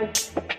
Tschüss.